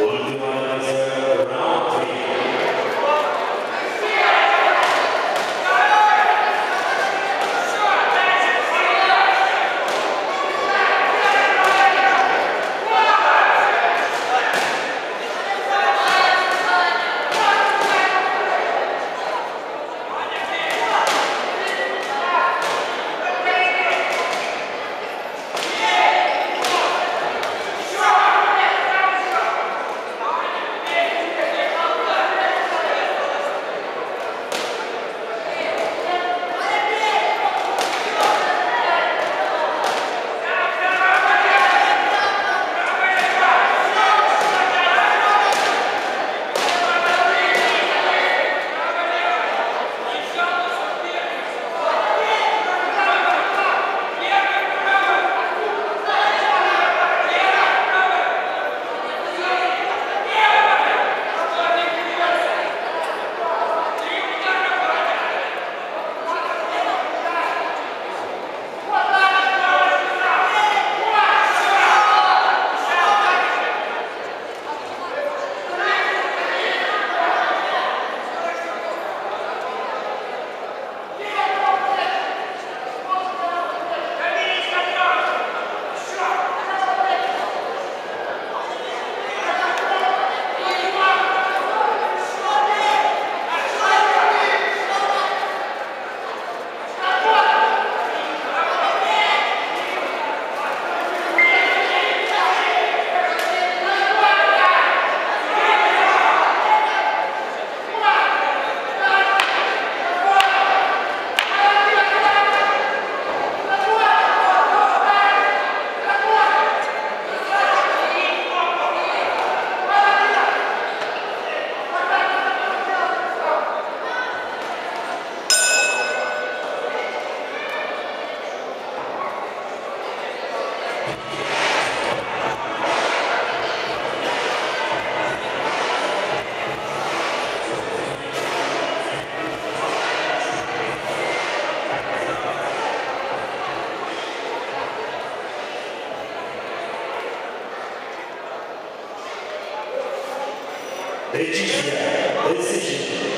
Ultimate round Letícia, decidido.